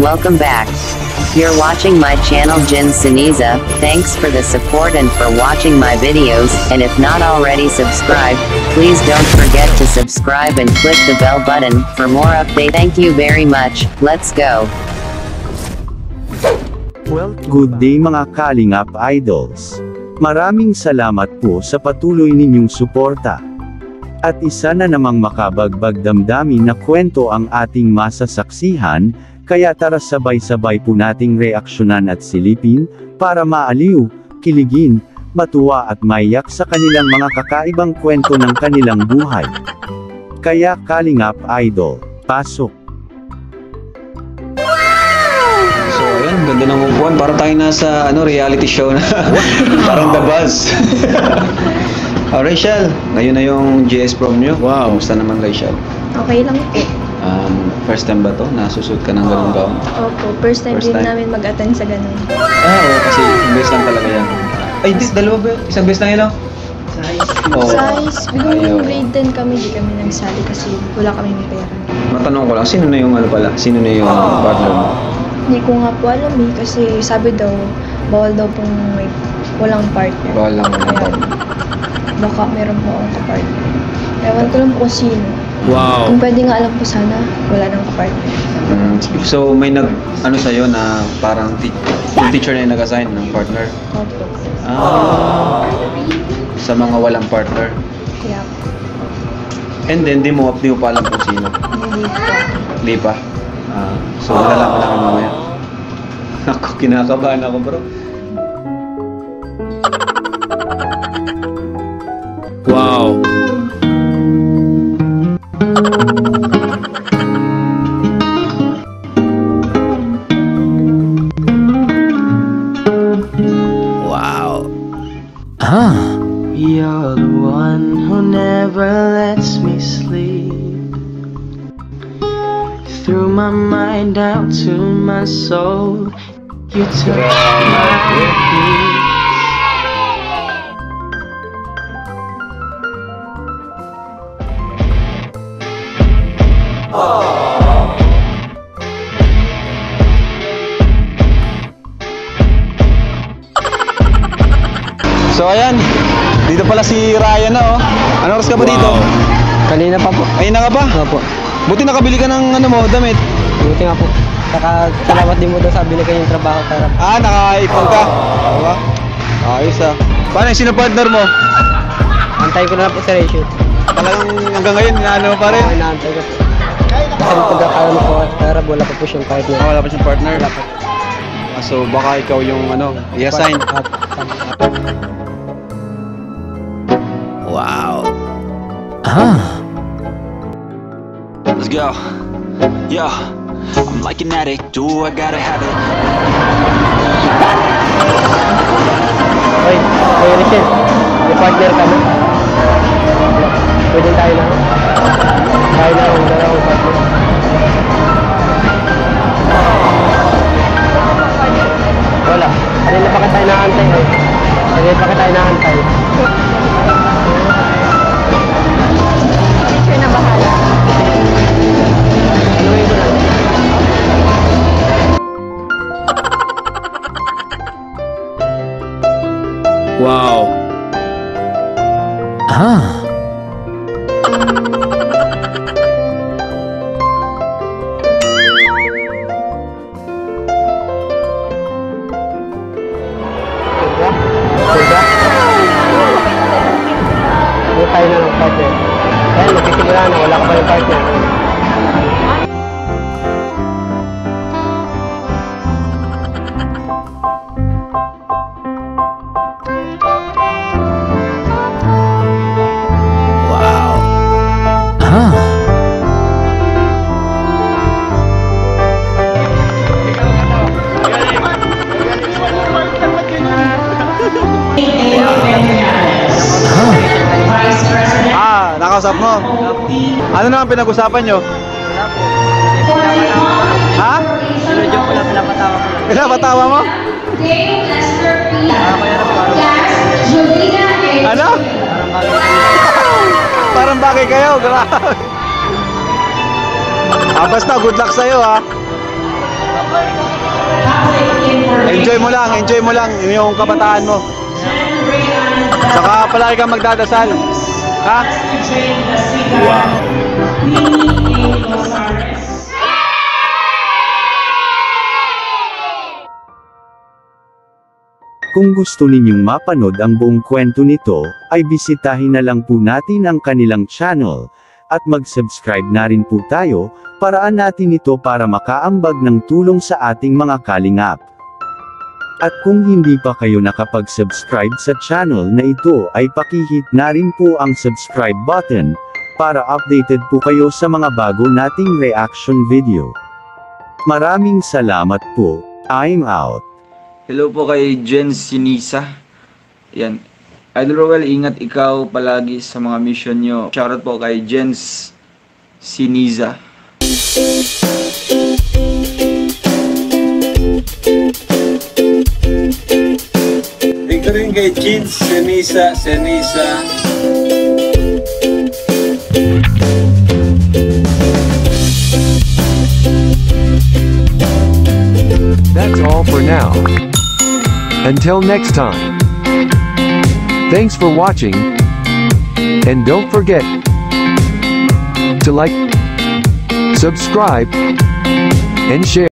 Welcome back. You're watching my channel Jin Siniza, thanks for the support and for watching my videos, and if not already subscribed, please don't forget to subscribe and click the bell button, for more update. Thank you very much, let's go. Well, good day mga Kalingap Idols. Maraming salamat po sa patuloy ninyong suporta. At isa na namang makabagbag damdamin na kwento ang ating masasaksihan, kaya tara sabay-sabay po nating reaksyonan at silipin, para maaliw, kiligin, matuwa at maiyak sa kanilang mga kakaibang kwento ng kanilang buhay. Kaya Kalingap Idol, pasok! So ayan, ganda ng upuan. Para tayo nasa ano, reality show na. Parang The Buzz. oh, Rachel, ngayon na yung GS prom nyo. Wow. Kamusta naman Rachel? Okay lang po. Um, first time ba to? Nasusuot ka ng ganung gown? Opo, first time First din time? namin mag-attend sa ganun. Ah, oo, kasi isang beses lang talaga yan. Ay, di, dalawa ba? Isang beses lang yun, oh? Oo. Size, biglang Ayaw. grade 10 kami, di kami nagsali kasi wala kami pera. Matanong ko lang, sino na yung ano pala? Sino na yung partner mo? Hindi ko nga po alam eh, kasi sabi daw, bawal daw pong may walang partner. Bawal lang walang Kaya, partner. Baka meron po akong kapartner. Ewan ko lang po kung sino. Wow! Kung pwede nga alam ko sana, wala nang kapartner. Mm, so, may nag, ano sa'yo na parang yung teacher na yung nag-assign ng partner? Opo. Ah, sa mga walang partner. Kaya, And then, di mo, di mo pa alam kung sino. hindi po. Di pa. Ah, so, malalaman namin mamaya. Ako, kinakabahan ako, bro. You're the one who never lets me sleep. Through my mind down to my soul, you touch my peace. So, ayan. Dito pala si Ryan na, oh. Ano oras ka ba dito? Kanina pa po. Ayun na ka ba? Opo. Buti nakabili ka ng ano mo, damit. Buti nga po. Saka salamat din mo doon sa binigay yung trabaho para Ah, nakaipon ka. Diba? Ayos ah. Paano yung sino partner mo? antay ko na lang po sa ratio. Talagang hanggang ngayon, inaano mo pa rin. Ay, naantay ko po. Kasi yung pagkakaroon ko, pero wala pa po siyang partner. Ah, wala pa siyang partner. Ah, so, baka ikaw yung ano, i-assign. Opo. Let's go. Yeah, I'm like an addict. Do I gotta have it? Oy, oy Richel, may partner ka na. Pwede tayo na. Tayo na ang dalawang Diba? Hindi tayo na ng partner. Ayan, magsisimula na. Wala ka pa yung partner. Nakausap mo. Ano naman pinag-usapan nyo? Ha? Sinadyo ko lang, pinapatawa ko lang. Pinapatawa mo? Ano? Parang bagay kayo, grabe. Ah, basta good luck sa'yo ha. Enjoy mo lang, enjoy mo lang yung kabataan mo. Saka palagi kang magdadasal. Ha? Wow. Kung gusto ninyong mapanood ang buong kwento nito, ay bisitahin na lang po natin ang kanilang channel, at mag-subscribe na rin po tayo, paraan natin ito para makaambag ng tulong sa ating mga kalingap. At kung hindi pa kayo nakapag-subscribe sa channel na ito ay pakihit na rin po ang subscribe button, para updated po kayo sa mga bago nating reaction video. Maraming salamat po, I'm out. Hello po kay Jen Sinisa. Yan. Idol Roel, ingat ikaw palagi sa mga mission nyo. Shoutout po kay Jens Siniza. That's all for now. Until next time. Thanks for watching. And don't forget to like, subscribe, and share.